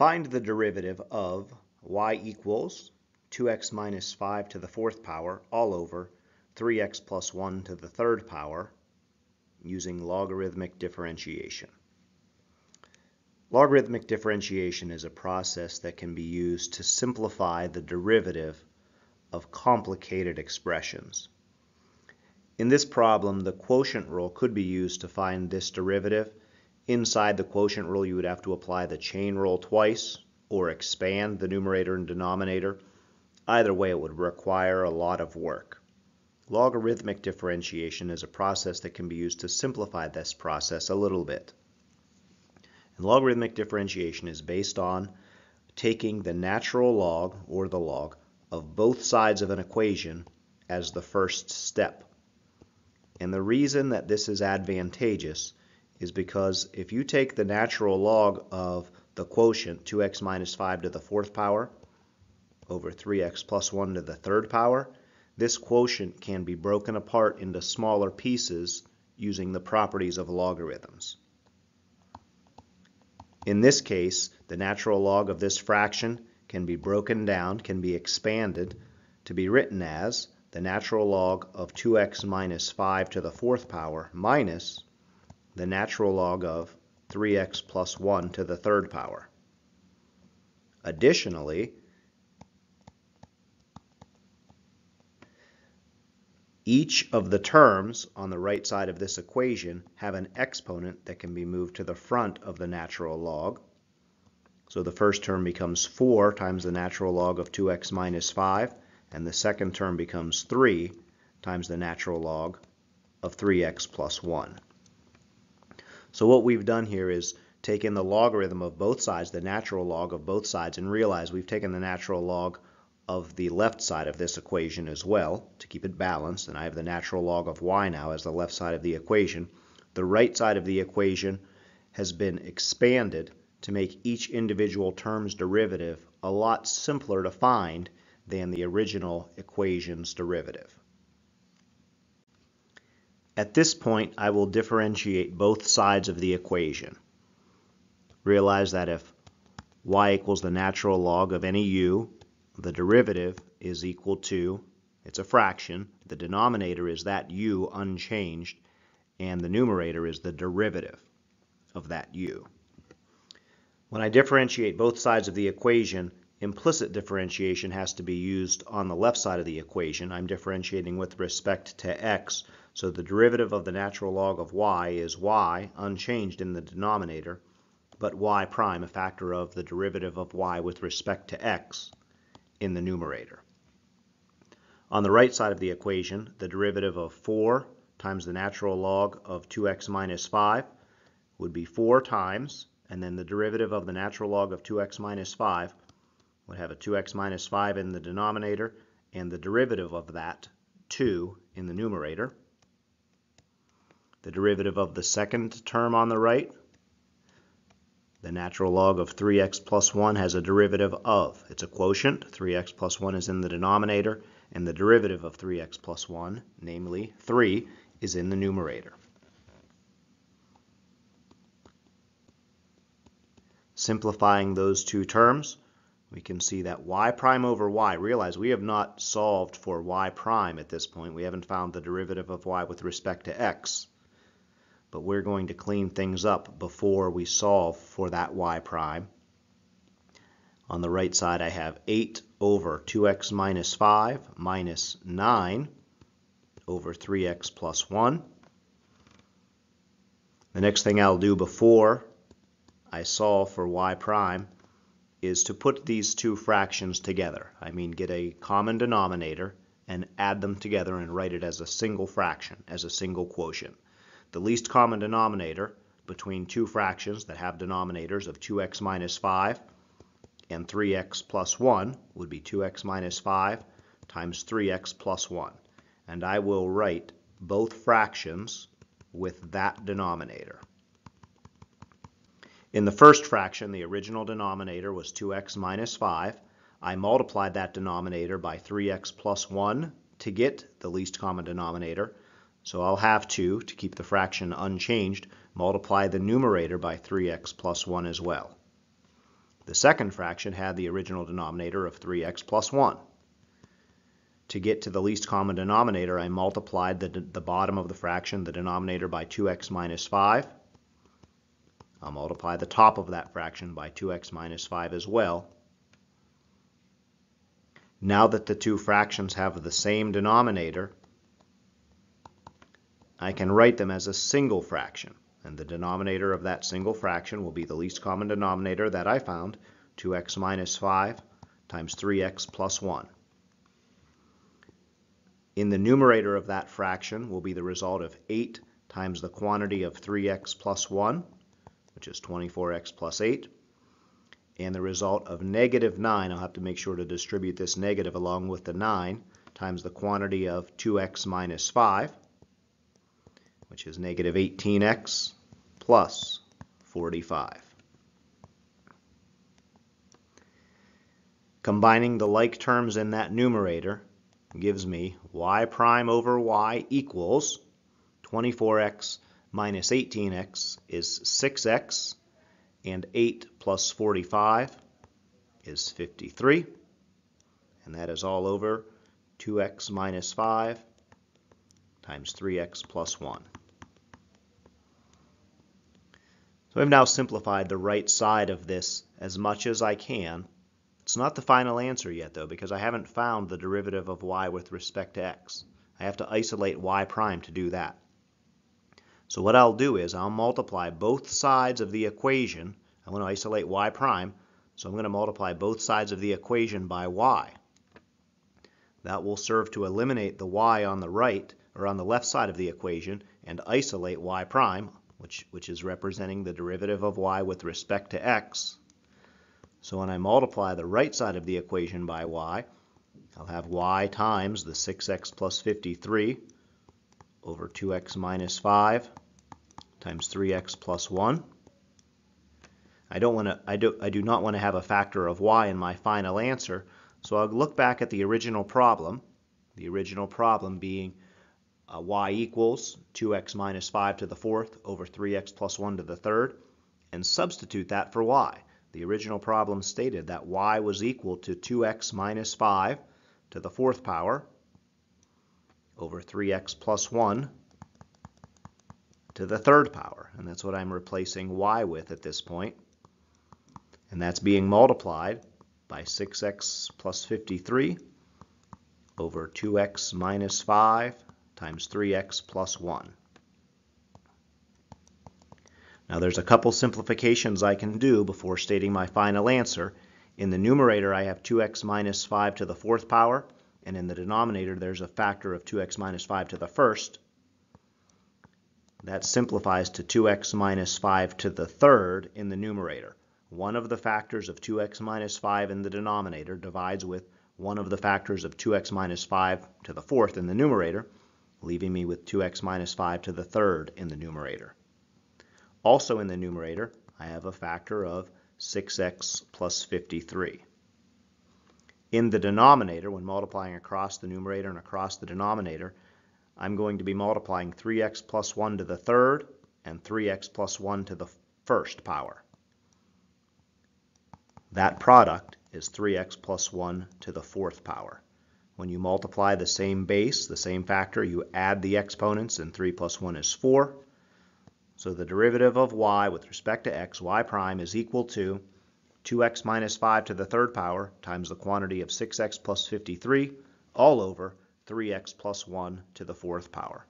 Find the derivative of y equals 2x minus 5 to the fourth power all over 3x plus 1 to the third power using logarithmic differentiation. Logarithmic differentiation is a process that can be used to simplify the derivative of complicated expressions. In this problem, the quotient rule could be used to find this derivative. Inside the quotient rule, you would have to apply the chain rule twice or expand the numerator and denominator. Either way, it would require a lot of work. Logarithmic differentiation is a process that can be used to simplify this process a little bit. And logarithmic differentiation is based on taking the natural log, or the log, of both sides of an equation as the first step. And the reason that this is advantageous is because if you take the natural log of the quotient 2x minus 5 to the fourth power over 3x plus 1 to the third power, this quotient can be broken apart into smaller pieces using the properties of logarithms. In this case, the natural log of this fraction can be broken down, can be expanded to be written as the natural log of 2x minus 5 to the fourth power minus the natural log of 3x plus 1 to the third power. Additionally, Each of the terms on the right side of this equation have an exponent that can be moved to the front of the natural log. So the first term becomes 4 times the natural log of 2x minus 5, and the second term becomes 3 times the natural log of 3x plus 1. So what we've done here is taken the logarithm of both sides, the natural log of both sides, and realize we've taken the natural log of the left side of this equation as well to keep it balanced and I have the natural log of y now as the left side of the equation. The right side of the equation has been expanded to make each individual term's derivative a lot simpler to find than the original equation's derivative. At this point I will differentiate both sides of the equation. Realize that if y equals the natural log of any u the derivative is equal to, it's a fraction, the denominator is that u unchanged, and the numerator is the derivative of that u. When I differentiate both sides of the equation, implicit differentiation has to be used on the left side of the equation. I'm differentiating with respect to x, so the derivative of the natural log of y is y, unchanged in the denominator, but y prime, a factor of the derivative of y with respect to x in the numerator. On the right side of the equation, the derivative of 4 times the natural log of 2x minus 5 would be 4 times, and then the derivative of the natural log of 2x minus 5 would have a 2x minus 5 in the denominator, and the derivative of that, 2, in the numerator. The derivative of the second term on the right the natural log of 3x plus 1 has a derivative of. It's a quotient. 3x plus 1 is in the denominator, and the derivative of 3x plus 1, namely 3, is in the numerator. Simplifying those two terms, we can see that y prime over y, realize we have not solved for y prime at this point. We haven't found the derivative of y with respect to x but we're going to clean things up before we solve for that y prime. On the right side I have 8 over 2x minus 5 minus 9 over 3x plus 1. The next thing I'll do before I solve for y prime is to put these two fractions together. I mean get a common denominator and add them together and write it as a single fraction, as a single quotient the least common denominator between two fractions that have denominators of 2x minus 5 and 3x plus 1 would be 2x minus 5 times 3x plus 1. And I will write both fractions with that denominator. In the first fraction, the original denominator was 2x minus 5. I multiplied that denominator by 3x plus 1 to get the least common denominator, so I'll have to, to keep the fraction unchanged, multiply the numerator by 3x plus 1 as well. The second fraction had the original denominator of 3x plus 1. To get to the least common denominator, I multiplied the, the bottom of the fraction, the denominator, by 2x minus 5. I'll multiply the top of that fraction by 2x minus 5 as well. Now that the two fractions have the same denominator, I can write them as a single fraction. And the denominator of that single fraction will be the least common denominator that I found, 2x minus 5 times 3x plus 1. In the numerator of that fraction will be the result of 8 times the quantity of 3x plus 1, which is 24x plus 8, and the result of negative 9, I'll have to make sure to distribute this negative along with the 9, times the quantity of 2x minus 5, which is negative 18x plus 45. Combining the like terms in that numerator, gives me y prime over y equals 24x minus 18x is 6x, and 8 plus 45 is 53. And that is all over 2x minus 5 times 3x plus 1. So I've now simplified the right side of this as much as I can it's not the final answer yet, though, because I haven't found the derivative of y with respect to x. I have to isolate y prime to do that. So what I'll do is I'll multiply both sides of the equation. I want to isolate y prime, so I'm going to multiply both sides of the equation by y. That will serve to eliminate the y on the right, or on the left side of the equation, and isolate y prime, which, which is representing the derivative of y with respect to x. So when I multiply the right side of the equation by y, I'll have y times the 6x plus 53 over 2x minus 5 times 3x plus 1. I don't want to I do I do not want to have a factor of y in my final answer, so I'll look back at the original problem, the original problem being uh, y equals 2x minus 5 to the fourth over 3x plus 1 to the third, and substitute that for y. The original problem stated that y was equal to 2x minus 5 to the fourth power over 3x plus 1 to the third power. And that's what I'm replacing y with at this point. And that's being multiplied by 6x plus 53 over 2x minus 5 times 3x plus 1. Now there's a couple simplifications I can do before stating my final answer. In the numerator I have 2x minus 5 to the fourth power, and in the denominator there's a factor of 2x minus 5 to the first. That simplifies to 2x minus 5 to the third in the numerator. One of the factors of 2x minus 5 in the denominator divides with one of the factors of 2x minus 5 to the fourth in the numerator, leaving me with 2x minus 5 to the third in the numerator. Also in the numerator, I have a factor of 6x plus 53. In the denominator, when multiplying across the numerator and across the denominator, I'm going to be multiplying 3x plus 1 to the third and 3x plus 1 to the first power. That product is 3x plus 1 to the fourth power. When you multiply the same base, the same factor, you add the exponents, and 3 plus 1 is 4. So the derivative of y with respect to x, y prime, is equal to 2x minus 5 to the third power times the quantity of 6x plus 53 all over 3x plus 1 to the fourth power.